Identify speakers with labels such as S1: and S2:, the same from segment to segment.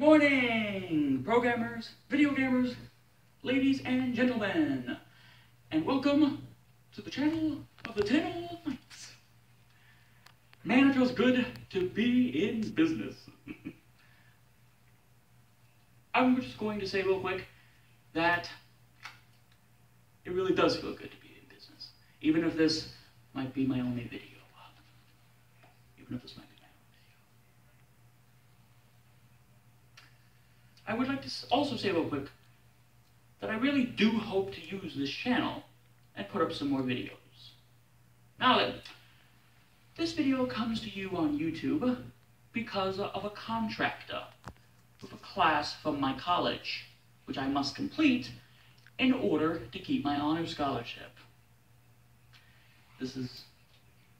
S1: morning, programmers, video gamers, ladies and gentlemen, and welcome to the channel of the Tin Knights. Man, it feels good to be in business. I'm just going to say real quick that it really does feel good to be in business, even if this might be my only video. Even if this might be my only video. I would like to also say real quick that I really do hope to use this channel and put up some more videos. Now then, this video comes to you on YouTube because of a contract with a class from my college, which I must complete in order to keep my honor scholarship. This is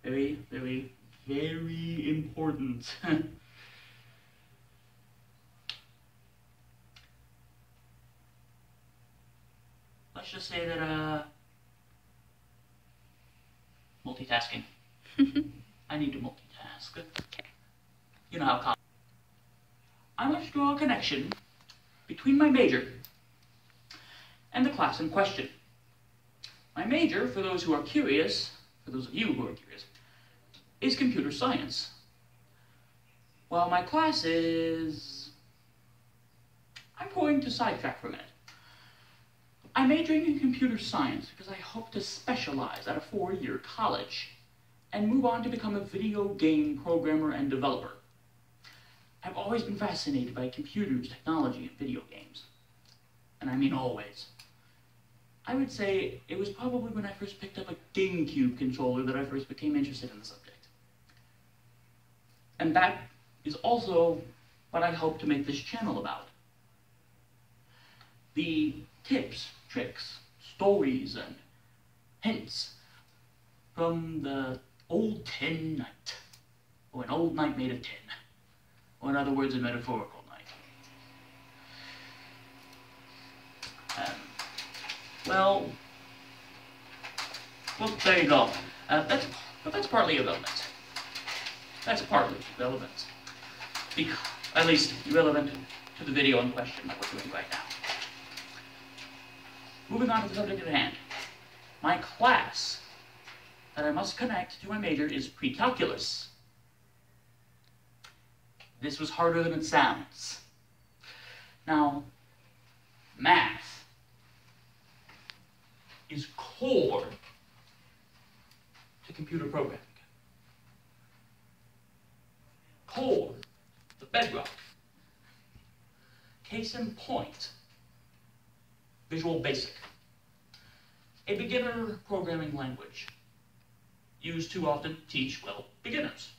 S1: very, very, very important. Let's just say that, uh, multitasking. I need to multitask.
S2: Okay.
S1: You know how I must draw a connection between my major and the class in question. My major, for those who are curious, for those of you who are curious, is computer science. While my class is... I'm going to sidetrack for a minute. I'm majoring in computer science because I hope to specialize at a four-year college and move on to become a video game programmer and developer. I've always been fascinated by computers, technology, and video games. And I mean always. I would say it was probably when I first picked up a GameCube controller that I first became interested in the subject. And that is also what I hope to make this channel about. The tips, tricks, stories, and hints from the old tin knight, or an old knight made of tin, or in other words, a metaphorical knight. Um, well, well, there you go. Uh, that's, but that's partly irrelevant. That's partly irrelevant. Because, at least irrelevant to the video in question that we're doing right now. Moving on to the subject at hand. My class that I must connect to my major is pre-calculus. This was harder than it sounds. Now, math is core to computer programming. Core, the bedrock. Case in point, Visual Basic. A beginner programming language used too often to teach, well, beginners.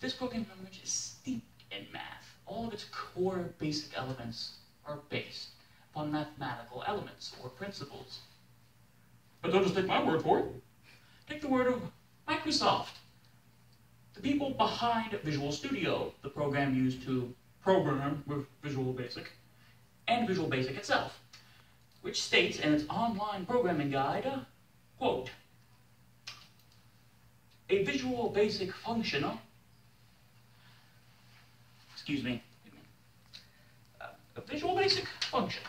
S1: This programming language is steeped in math. All of its core basic elements are based upon mathematical elements or principles. But don't just take my word for it. Take the word of Microsoft. The people behind Visual Studio, the program used to program with Visual Basic, and Visual Basic itself, which states in its online programming guide, quote, a Visual Basic function, excuse me, a Visual Basic function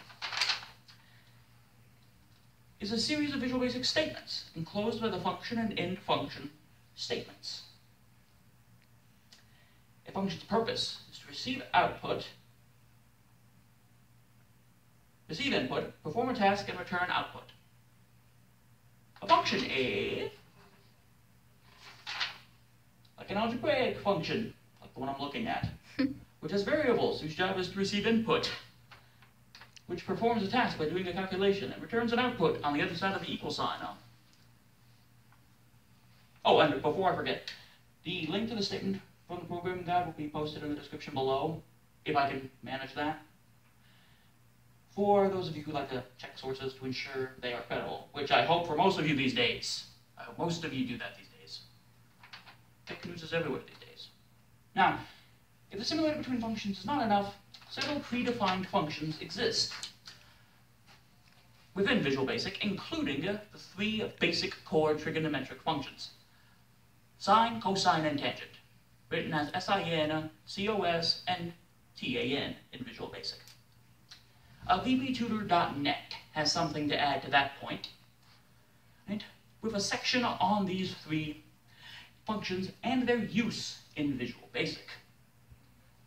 S1: is a series of Visual Basic statements enclosed by the function and end function statements. A function's purpose is to receive output, receive input, perform a task, and return output. A function A, like an algebraic function, like the one I'm looking at, which has variables whose job is to receive input, which performs a task by doing a calculation and returns an output on the other side of the equal sign. Oh, and before I forget, the link to the statement from the programming guide will be posted in the description below, if I can manage that. For those of you who like to check sources to ensure they are credible, which I hope for most of you these days. I hope most of you do that these days. Tech news is everywhere these days. Now, if the simulator between functions is not enough, several predefined functions exist within Visual Basic, including the three basic core trigonometric functions. Sine, cosine, and tangent, written as SIN, COS, and T-A-N, in Visual Basic. Uh, VBTutor.net has something to add to that point, right? with a section on these three functions and their use in Visual Basic.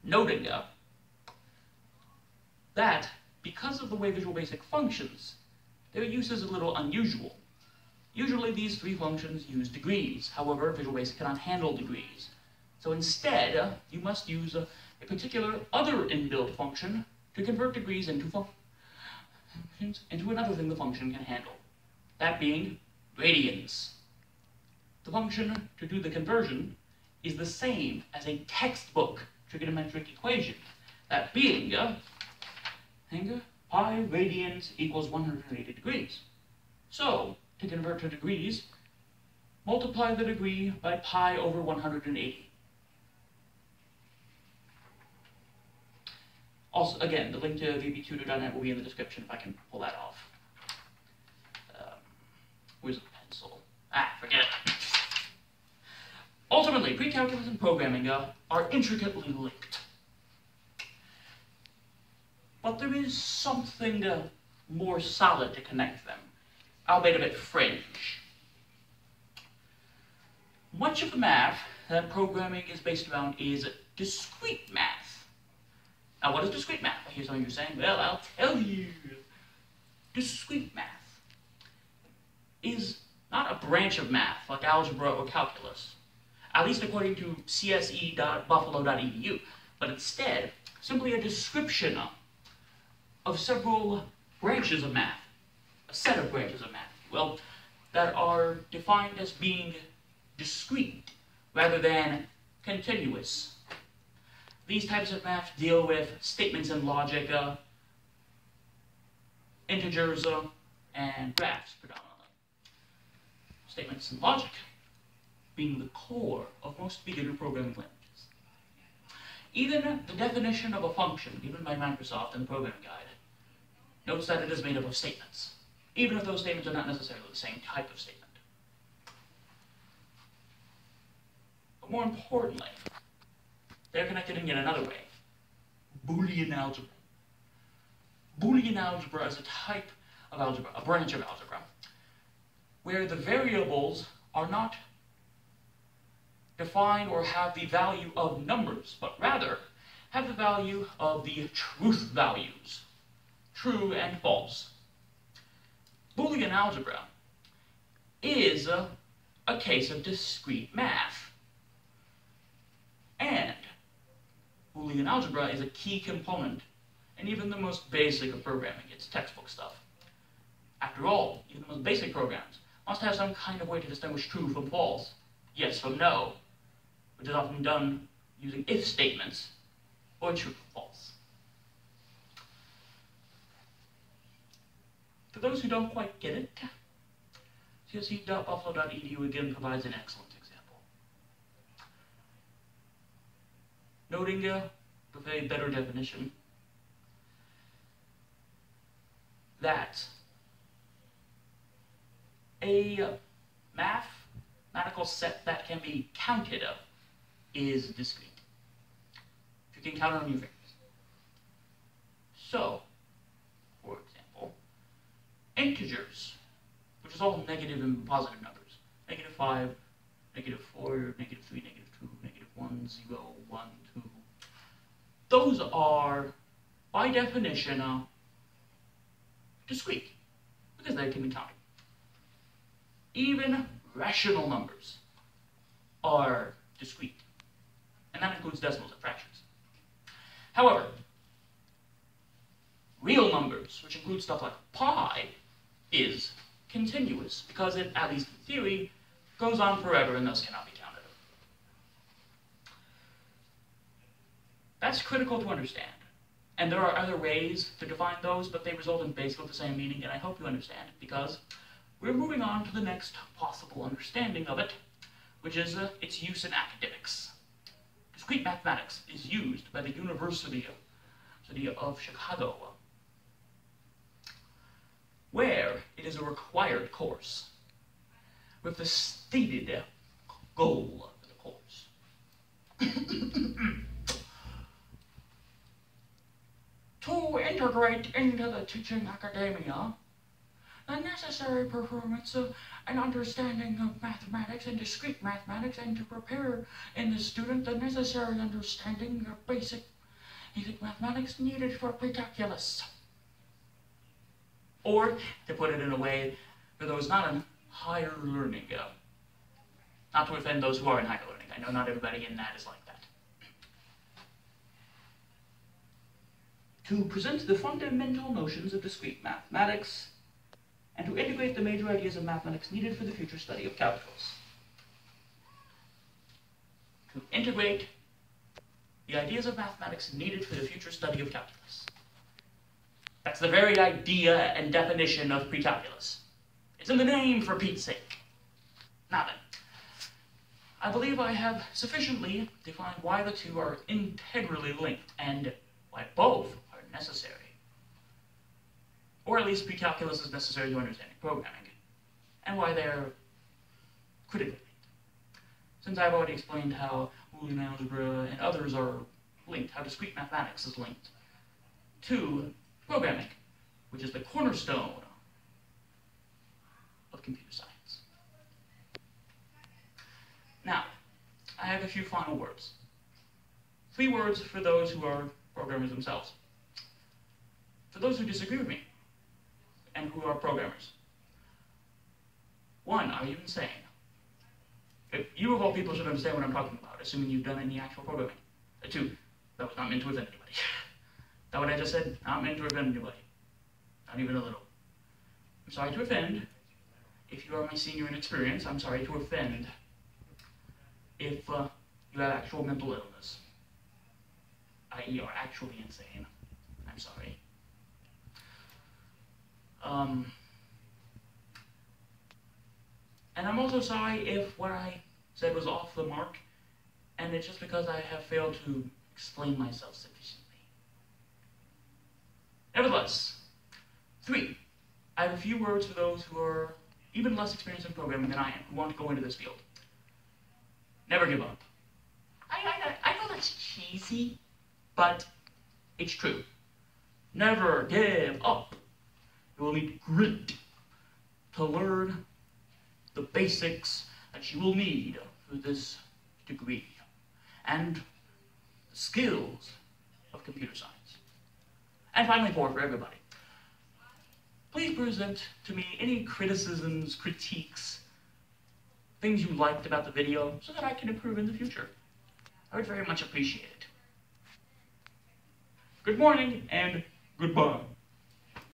S1: Noting uh, that because of the way Visual Basic functions, their use is a little unusual. Usually these three functions use degrees, however Visual Basic cannot handle degrees. So instead, uh, you must use a, a, particular other inbuilt function to convert degrees into functions into another thing the function can handle. That being radians. The function to do the conversion is the same as a textbook trigonometric equation, that being uh, pi radians equals 180 degrees. So, to convert to degrees, multiply the degree by pi over 180. Also, again, the link to vbtutor.net will be in the description if I can pull that off. Um, where's the pencil? Ah, forget it. Ultimately, pre-calculus and programming uh, are intricately linked. But there is something uh, more solid to connect them, albeit a bit fringe. Much of the math that programming is based around is discrete math. Now, what is discrete math? I hear some of you saying, well, I'll tell you. Discrete math is not a branch of math like algebra or calculus at least according to cse.buffalo.edu, but instead simply a description of several branches of math, a set of branches of math, well, that are defined as being discrete rather than continuous. These types of math deal with statements and logic, uh, integers, uh, and graphs predominantly. Statements and logic being the core of most beginner programming languages. Even the definition of a function, given by Microsoft in the Programming Guide, notes that it is made up of statements, even if those statements are not necessarily the same type of statement. But more importantly, they're connected in yet another way. Boolean algebra. Boolean algebra is a type of algebra, a branch of algebra, where the variables are not defined or have the value of numbers, but rather have the value of the truth values, true and false. Boolean algebra is a, a case of discrete math. And Boolean algebra is a key component and even the most basic of programming. It's textbook stuff. After all, even the most basic programs must have some kind of way to distinguish true from false, yes from no, which is often done using if statements, or true or false. For those who don't quite get it, cse.buffalo.edu again provides an excellent example. Noting uh, with a better definition that a mathematical set that can be counted of is discrete. If you can count it on your fingers. So, for example, integers, which is all negative and positive numbers. Negative 5, negative 4, negative 3, negative 2, negative 1, 0, 1, 2. Those are, by definition, uh, discrete, because they can be counted. Even rational numbers are discrete and that includes decimals and fractions. However, real numbers, which include stuff like pi, is continuous, because it, at least in theory, goes on forever and thus cannot be counted. That's critical to understand. And there are other ways to define those, but they result in basically the same meaning, and I hope you understand, because we're moving on to the next possible understanding of it, which is uh, its use in academics. Discrete mathematics is used by the University of Chicago, where it is a required course with the stated goal of the course integrate into the teaching academia the necessary performance of an understanding of mathematics and discrete mathematics and to prepare in the student the necessary understanding of basic, basic mathematics needed for pre-calculus. Or, to put it in a way for those not in higher learning, uh, not to offend those who are in higher learning. I know not everybody in that is like that. To present the fundamental notions of discrete mathematics and to integrate the major ideas of mathematics needed for the future study of calculus. To integrate the ideas of mathematics needed for the future study of calculus. That's the very idea and definition of precalculus. It's in the name, for Pete's sake. Now then, I believe I have sufficiently defined why the two are integrally linked and why both necessary or at least precalculus is necessary to understanding programming, and why they're critically linked. Since I've already explained how Boolean algebra and others are linked, how discrete mathematics is linked to programming, which is the cornerstone of computer science. Now, I have a few final words. Three words for those who are programmers themselves. For those who disagree with me, and who are programmers. One, are you insane? If you of all people should understand what I'm talking about, assuming you've done any actual programming. Uh, two, that was not meant to offend anybody. that what I just said, not meant to offend anybody. Not even a little. I'm sorry to offend. If you are my senior in experience, I'm sorry to offend. If uh, you have actual mental illness, i.e. are actually insane, I'm sorry. Um, and I'm also sorry if what I said was off the mark, and it's just because I have failed to explain myself sufficiently. Nevertheless, three, I have a few words for those who are even less experienced in programming than I am, who want to go into this field. Never give up. I, I, I know that's cheesy, but it's true. Never give up. You will need grit to learn the basics that you will need for this degree and skills of computer science. And finally, four, for everybody. Please present to me any criticisms, critiques, things you liked about the video so that I can improve in the future. I would very much appreciate it. Good morning and goodbye.